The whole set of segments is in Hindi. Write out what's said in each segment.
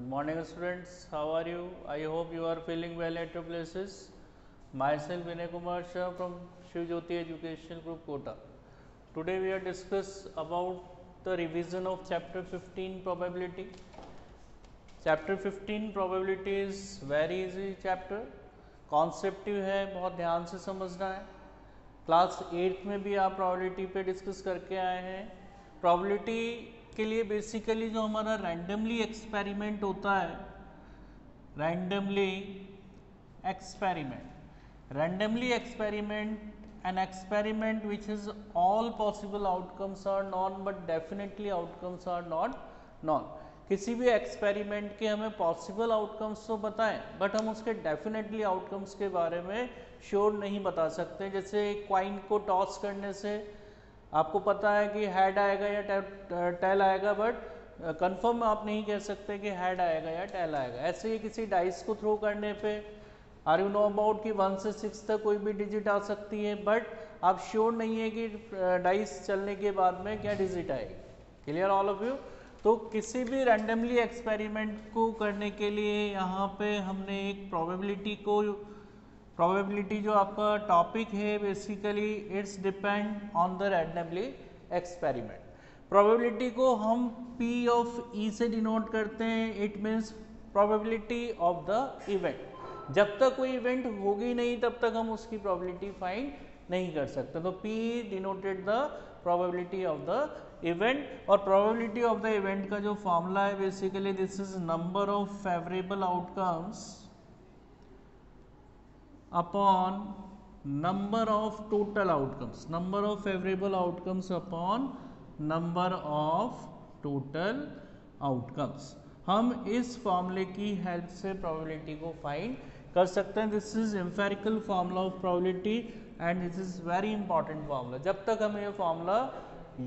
Good morning students, how are you? I hope you are feeling well at your places. Myself Vinay Kumar Shah from Shiv Jyoti Educational Group Kota. Today we are discuss about the revision of chapter 15 probability. Chapter 15 probability is very easy chapter. कॉन्सेप्टिव है बहुत ध्यान से समझना है क्लास एट्थ में भी आप प्रॉबिलिटी पे डिस्कस करके आए हैं प्रॉबिलिटी के लिए बेसिकली जो हमारा रैंडमली एक्सपेरिमेंट होता है randomly experiment randomly experiment an experiment which is all possible outcomes are known but definitely outcomes are not known किसी भी एक्सपेरिमेंट के हमें पॉसिबल आउटकम्स तो बताएँ बट हम उसके डेफिनेटली आउटकम्स के बारे में श्योर नहीं बता सकते। जैसे क्वाइन को टॉस करने से आपको पता है कि हेड आएगा या टेल आएगा बट कंफर्म आप नहीं कह सकते कि हेड आएगा या टेल आएगा। ऐसे ही किसी डाइस को थ्रो करने पे आर यू नो अबाउट कि वन से सिक्स तक कोई भी डिजिट आ सकती है बट आप श्योर नहीं है कि डाइस चलने के बाद में क्या डिजिट आएगी। क्लियर ऑल ऑफ़ यू तो किसी भी रैंडमली एक्सपेरिमेंट को करने के लिए यहाँ पे हमने एक प्रोबेबिलिटी को प्रोबेबिलिटी जो आपका टॉपिक है basically it's depend on the randomly experiment probability को हम P ऑफ़ E से डिनोट करते हैं it means probability of the event जब तक कोई इवेंट होगी नहीं, तब तक हम उसकी प्रोबेबिलिटी फाइंड नहीं कर सकते। तो P denoted the probability of the event और प्रोबेबिलिटी ऑफ़ द इवेंट का जो फॉर्मूला है basically this is number of favourable outcomes upon number of total outcomes number of favourable outcomes upon number of total outcomes हम इस फॉर्मूले की हेल्प से प्रोबेबिलिटी को फाइंड कर सकते हैं। This is empirical formula of probability and this is very important formula जब तक हमें ये फॉर्मूला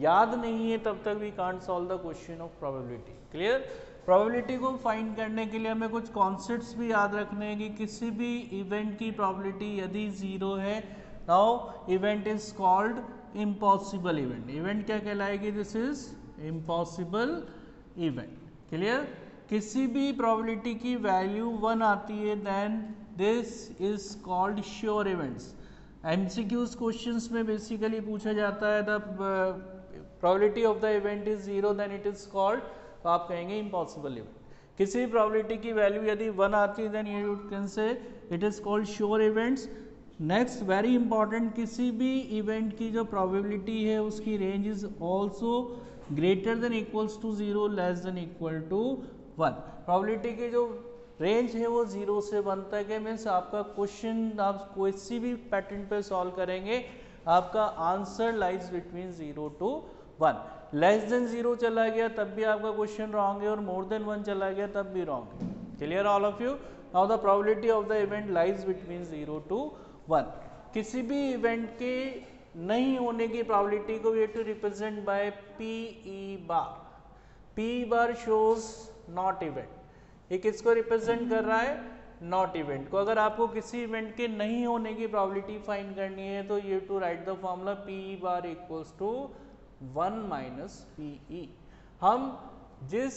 याद नहीं है, तब तक we can't solve the question of probability clear probability को फाइंड करने के लिए हमें कुछ कॉन्सेप्ट्स भी याद रखने हैं कि किसी भी इवेंट की प्रोबेबिलिटी यदि ज़ीरो है now event is called impossible event event क्या कहलाएगी? This is impossible event clear किसी भी प्रोबेबिलिटी की वैल्यू वन आती है then this is called sure events M C Qs question में बेसिकली पूछा जाता है the probability of the event is zero then it is called तो आप कहेंगे इम्पॉसिबल इवेंट किसी भी प्रोबेबिलिटी की वैल्यू यदि वन आती है then you can say it is called sure events next very important किसी भी इवेंट की जो प्रोबेबिलिटी है, उसकी range is also greater than equals to zero less than equal to one probability की जो रेंज है वो ज़ीरो से वन तक है मीन्स आपका क्वेश्चन आप किसी भी पैटर्न पे सॉल्व करेंगे, आपका answer lies between zero to one less than zero चला गया, तब भी आपका क्वेश्चन रॉन्ग है और मोर देन वन चला गया, तब भी रॉन्ग है। Clear all of you now the probability of the event lies between zero to one किसी भी इवेंट के नहीं होने की प्रोबेबिलिटी को we to represent by P E bar P bar shows not event ये किसको रिप्रेजेंट कर रहा है? नॉट इवेंट को। अगर आपको किसी इवेंट के नहीं होने की प्रोबेबिलिटी फाइंड करनी है तो you to write the formula P bar equals to one minus PE हम जिस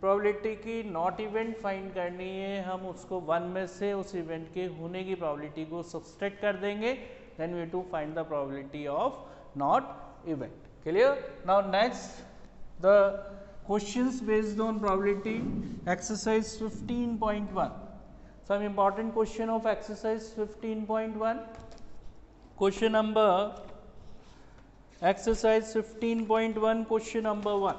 प्रोबेबिलिटी की नॉट इवेंट फाइंड करनी है, हम उसको वन में से उस इवेंट के होने की प्रोबेबिलिटी को सब्सट्रैक्ट कर देंगे then we to find the probability of not event clear now next the questions based on probability, exercise 15.1 some important question of exercise 15.1 question number exercise 15.1 question number 1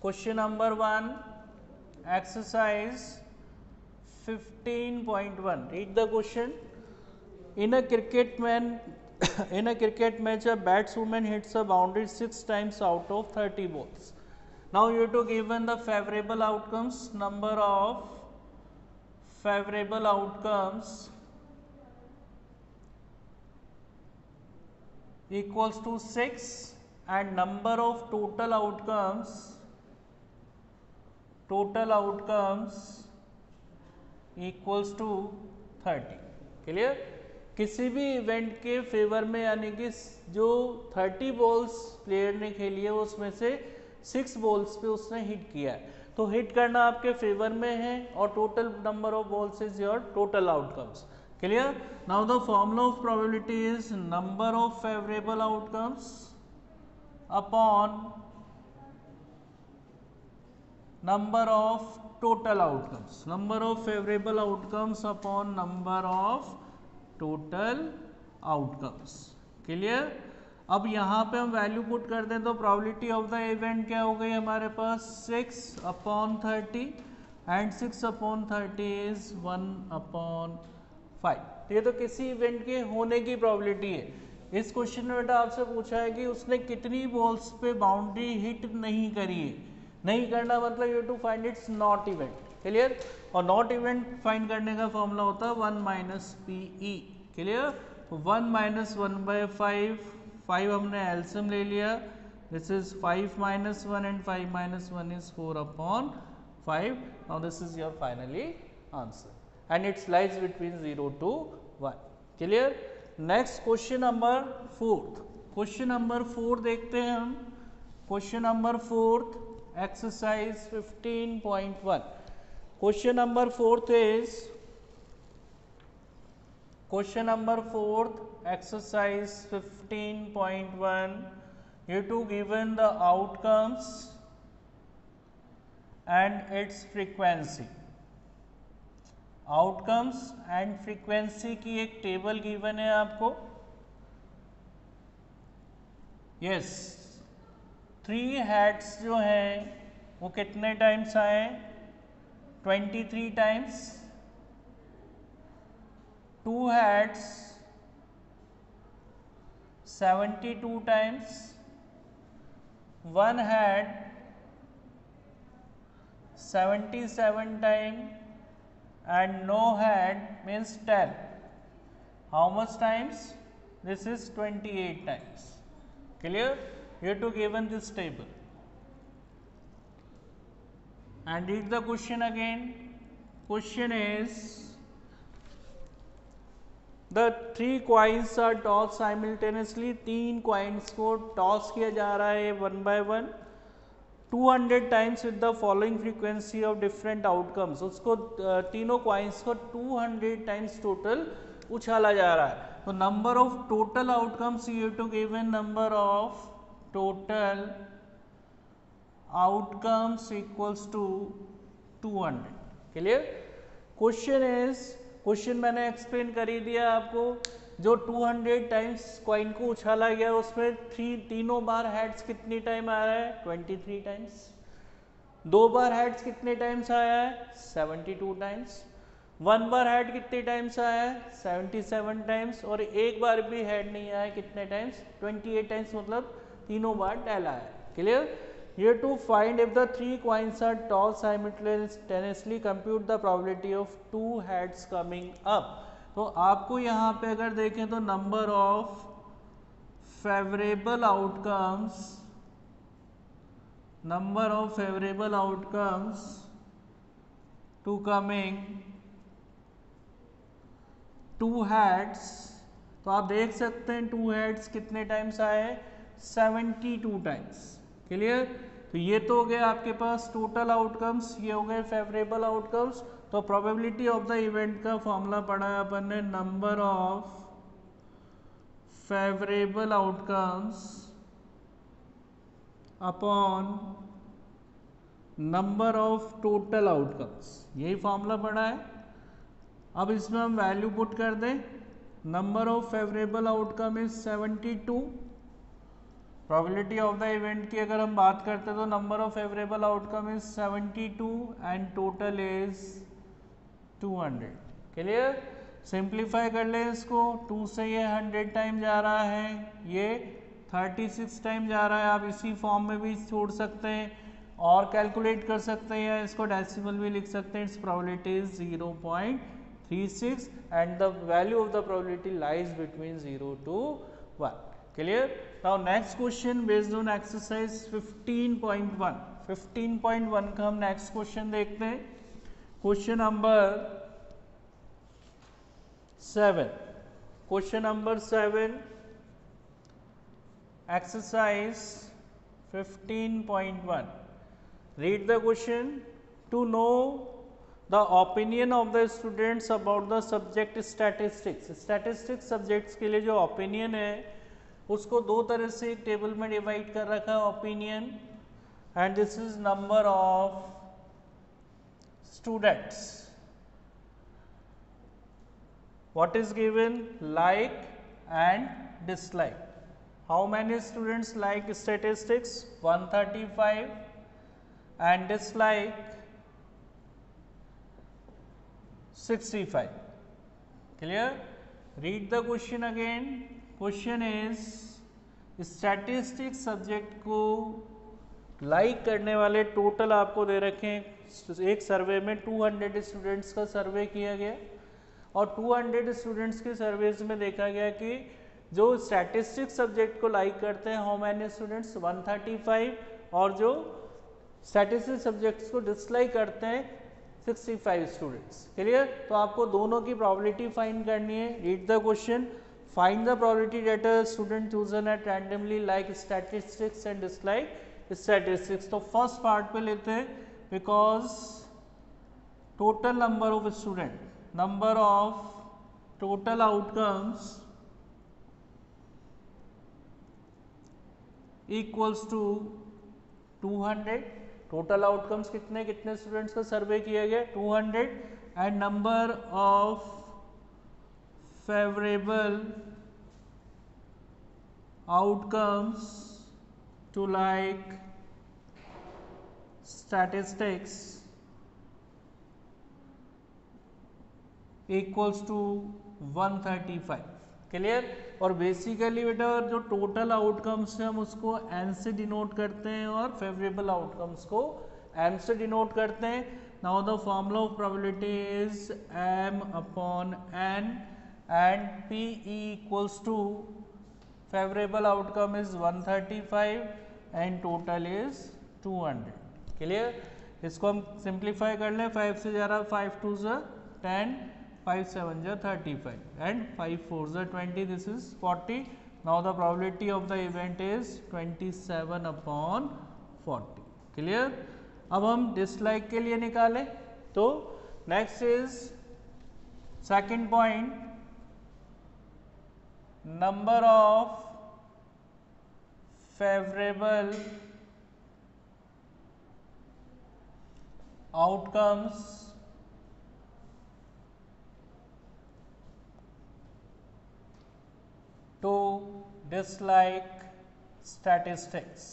question number 1 exercise 15.1 read the question. In a cricket man in a cricket match a batswoman hits a boundary 6 times out of 30 balls. Now you have to given the favorable outcomes number of favorable outcomes equals to 6 and number of total outcomes total outcomes equals to 30 clear किसी भी इवेंट के फेवर में, यानी कि जो 30 बॉल्स प्लेयर ने खेली है, उसमें से सिक्स बॉल्स पे उसने हिट किया है। तो हिट करना आपके फेवर में है और total number of balls is your total outcomes clear now the formula of probability is number of favourable outcomes upon number of total outcomes. Number of favorable outcomes upon number of total outcomes. Clear? अब यहाँ पे हम वैल्यू पुट कर दें तो प्रोबेबिलिटी ऑफ़ द इवेंट क्या हो गई हमारे पास? Six upon thirty and six upon thirty is one upon five तो ये तो किसी इवेंट के होने की प्रॉबिलिटी है। इस क्वेश्चन में बेटा आपसे पूछा है कि उसने कितनी बॉल्स पे बाउंड्री हिट नहीं करी है। नहीं करना मतलब you to find it's not event clear और नॉट इवेंट फाइंड करने का फॉर्मूला होता है one minus P E clear one minus one by five five हमने एल्सियम ले लिया। This is five minus one and five minus one is four upon five now this is your finally answer and it's lies between zero to one clear next question number fourth question number four देखते हैं हम question number fourth exercise 15.1 question number fourth is question number fourth exercise 15.1 you to given the outcomes and its frequency outcomes and frequency की एक टेबल गिवन है आपको। यस थ्री हेड्स जो हैं, वो कितने टाइम्स आए? Twenty three times two seventy two times one head seventy seven time and no head means ten how much times this is twenty eight times clear here to given this table and read the question again question is the three coins are tossed simultaneously तीन coins को toss किया जा रहा है one by one 200 times with the following frequency of different outcomes उसको तीनों क्वाइंस को 200 टाइम्स टोटल उछाला जा रहा है। तो number of total outcomes you to give in number of total outcomes equals to 200 clear question is question मैंने एक्सप्लेन कर ही दिया आपको। जो 200 टाइम्स कॉइन को उछाला गया, उसमें थ्री तीनों बार हेड्स कितनी टाइम आ रहा है? 23 टाइम्स दो बार हेड्स कितने टाइम्स आया है? 72 टाइम्स वन बार हेड कितने टाइम्स आया है? 77 टाइम्स और एक बार भी हेड नहीं आया कितने टाइम्स 28 टाइम्स मतलब तीनों बार डाला है। क्लियर ये to find if the three coins are tossed simultaneously compute the probability of two heads coming up. तो आपको यहाँ पे अगर देखें तो number of favourable outcomes number of favourable outcomes two coming two heads तो आप देख सकते हैं टू हेड्स कितने टाइम्स आए? 72 टाइम्स क्लियर तो ये तो हो गया आपके पास टोटल आउटकम्स ये हो गए फेवरेबल आउटकम्स तो प्रोबेबिलिटी ऑफ़ द इवेंट का फॉर्मूला पढ़ा है अपन ने number of favourable outcomes upon number of total outcomes यही फॉर्मूला पढ़ा है। अब इसमें हम वैल्यू पुट कर दें। Number of favourable outcome is 72 probability of the event की अगर हम बात करते हैं तो number of favourable outcome is 72 and total is 200 clear simplify कर ले इसको. 2 से ये 100 टाइम जा रहा है. ये 36 टाइम जा रहा है. आप इसी फॉर्म में भी छोड़ सकते हैं और कैलकुलेट कर सकते हैं. या इसको डेसिमल भी लिख सकते हैं. It's probability is 0.36 and the value of the probability lies between 0 to 1 clear? Now next question based on exercise 15.1 15.1 का हम नेक्स्ट क्वेश्चन देखते हैं. Question number seven. Question number seven exercise fifteen point one read the question to know the opinion of the students about the subject statistics statistics subjects के लिए जो ओपिनियन है, उसको दो तरह से एक टेबल में डिवाइड कर रखा है opinion and this is number of students. What is given? Like and dislike. How many students like statistics? 135 and dislike 65. Clear? Read the question again. Question is statistics subject को लाइक करने वाले टोटल आपको दे रखे हैं। एक सर्वे में 200 स्टूडेंट्स का सर्वे किया गया। और 200 स्टूडेंट्स के सर्वेज में देखा गया कि जो स्टैटिस्टिक्स सब्जेक्ट को लाइक करते हैं हाउ मैनी स्टूडेंट्स 135 और जो स्टैटिस्टिक्स सब्जेक्ट्स को डिसलाइक करते हैं 65 स्टूडेंट्स क्लियर तो आपको दोनों की प्रॉबिलिटी फाइंड करनी है। Read the question Find the probability that student student chosen at randomly like statistics and statistics तो फ़र्स्ट पार्ट पे लेते हैं because total number of student number of total outcomes equals to 200 total outcomes कितने कितने स्टूडेंट्स का सर्वे किया गया? 200 and number of favourable outcomes to like statistics equals to 135 clear और बेसिकली बेटा जो टोटल आउटकम्स है हम उसको एन से डिनोट करते हैं और फेवरेबल आउटकम्स को एम से डिनोट करते हैं। Now the formula of probability is M upon N and PE equals to favorable outcome is 135 and total is 200 clear? इसको हम सिंप्लीफाई कर लें 5 से जा रहा, फाइव टू ज़ टेन, फाइव सेवन ज़ thirty five. And five four ज़ twenty this is forty. The probability of the event is twenty seven upon forty. Clear? अब हम डिसलाइक के लिए निकालें। तो next is second point number of favorable outcomes to dislike statistics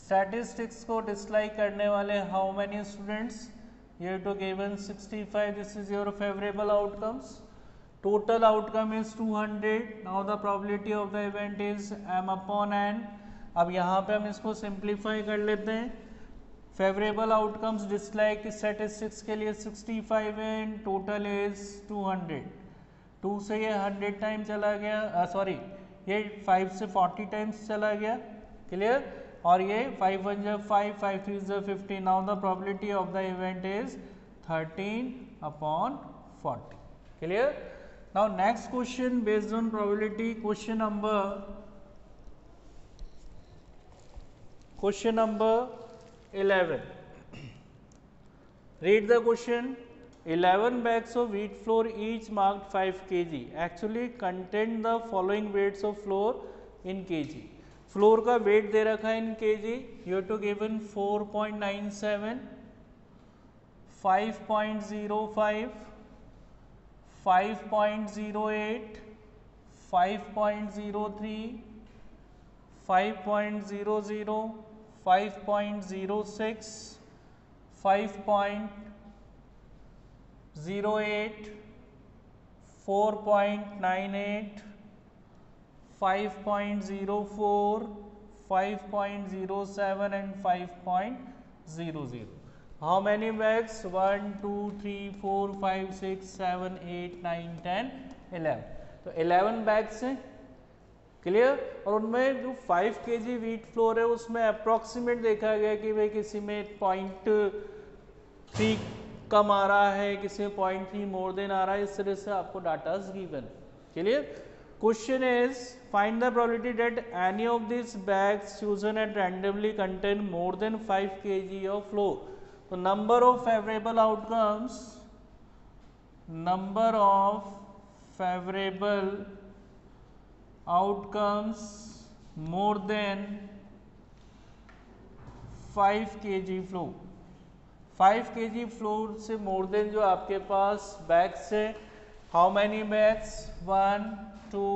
statistics को dislike करने वाले how many students here to given 65 this is your favorable outcomes Total outcome is 200 now the probability of the event is m upon n. अब यहाँ पे हम इसको सिंप्लीफाई कर लेते हैं। फेवरेबल आउटकम्स डिसलाइक स्टेटिस्टिक्स के लिए 65 एंड टोटल इज़ 200 2 से ये 100 टाइम चला गया। सॉरी ये 5 से 40 टाइम्स चला गया। क्लियर और ये 5 वन जो फाइव फाइव थ्री जो fifty now the probability of the event is 13 upon 40 clear Now next question based on probability question number question number 11. Read the question 11 bags of wheat flour each marked 5 kg actually contain the following weights of flour in kg. Flour का वेट दे रखा है इन के जी you to given 4.97 5.05 5.08 5.03 5.00 5.06 5.08 4.98 5.04 5.07 and 5.00 How many bags? 1, 2, 3, 4, 5, 6, 7, 8, 9, 10, 11. तो 11 बैग्स हैं। क्लियर और उनमें जो 5 के जी वीट फ्लोर है उसमें अप्रोक्सीमेट देखा गया कि भाई किसी में पॉइंट थ्री कम आ रहा है किसी में पॉइंट थ्री मोर देन आ रहा है इस तरह से आपको data given clear question is find the probability that any of this bags chosen at randomly contain more than 5 K G of flour तो number of favourable outcomes number of favourable outcomes more than 5 K G flow 5 K ji floor से मोर देन जो आपके पास बैग्स है how many bags one two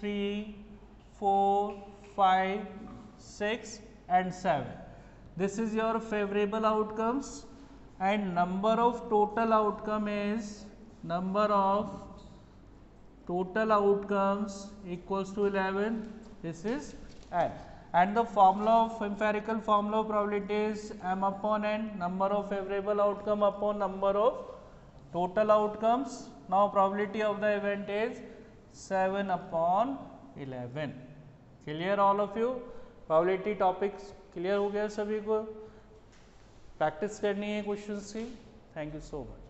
three four five six and seven This is your favorable outcomes and number of total outcome is number of total outcomes equals to 11 this is n. And the formula of empirical formula of probability is m upon n. Number of favorable outcome upon number of total outcomes. Now, probability of the event is 7 upon 11 clear all of you? Probability topics clear हो गया सभी को। प्रैक्टिस करनी है क्वेश्चन की। Thank you so much